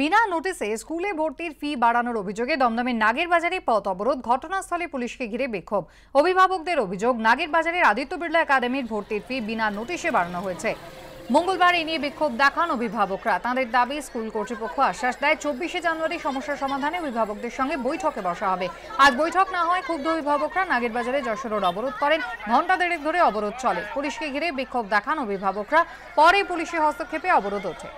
বিনা নোটিসে স্কুলে ভর্তির ফি বাড়ানোর অভিযোগে দমদমের নাগের বাজারে পথ অবরোধ ঘটনাস্থলে পুলিশকে ঘিরে বিক্ষোভ। অভিভাবকদের অভিযোগ নাগের বাজারের আদিত্য বিড়লা একাডেমির ভর্তির ফি বিনা নোটিশে বাড়ানো হয়েছে। মঙ্গলবার এ নিয়ে বিক্ষোভ দেখান অভিভাবকরা। তাঁদের দাবি, স্কুল কর্তৃপক্ষ আশ্বাস দেয়, চব্বিশে জানুয়ারি সমস্যার সমাধানে অভিভাবকদের সঙ্গে বৈঠকে বসা হবে। আজ বৈঠক না হয় ক্ষুব্ধ অভিভাবকরা নাগের বাজারে যশোর রোড অবরোধ করেন। ঘণ্টা দেড়েক ধরে অবরোধ চলে। পুলিশকে ঘিরে বিক্ষোভ দেখান অভিভাবকরা। পরে পুলিশের হস্তক্ষেপে অবরোধ ওঠে।